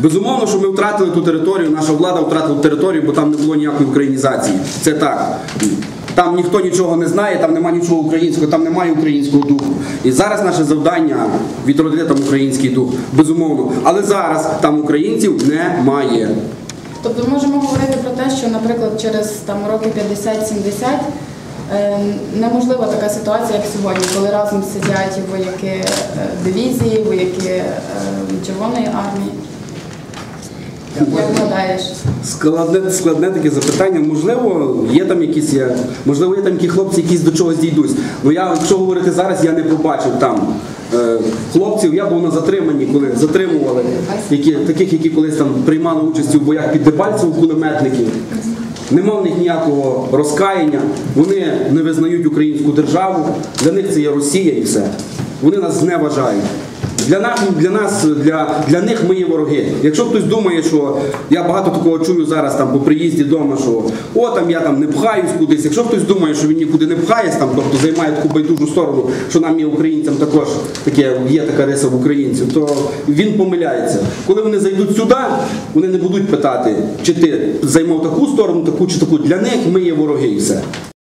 Безумовно, що ми втратили ту територію, наша влада втратила територію, бо там не було ніякої українізації. Це так. Там ніхто нічого не знає, там немає нічого українського, там немає українського духу. І зараз наше завдання відродити там український дух, безумовно. Але зараз там українців немає. Тобто можемо говорити про те, що, наприклад, через там роки 50-70 е, неможлива така ситуація, як сьогодні, коли разом сидять вояки е, дивізії, вояки е, Червоної армії. Складне, складне таке запитання. Можливо, є там якісь, можливо, є там які хлопці, якісь до чогось дійдуть. Ну я, якщо говорити зараз, я не побачив там е, хлопців. Я був на затриманні, коли затримували які, таких, які колись там приймали участь у боях під Дебальцевом кулеметників. Нема в них ніякого розкаяння, вони не визнають українську державу, для них це є Росія і все. Вони нас зневажають. Для нас, для нас, для, для них ми є вороги. Якщо хтось думає, що я багато такого чую зараз там по приїзді вдома, що о, там я там не пхаюсь кудись. Якщо хтось думає, що він нікуди не пхається, там, тобто займає таку байдужу сторону, що нам є українцям також таке, є така риса в українців, то він помиляється. Коли вони зайдуть сюди, вони не будуть питати, чи ти займав таку сторону, таку чи таку. Для них ми є вороги і все.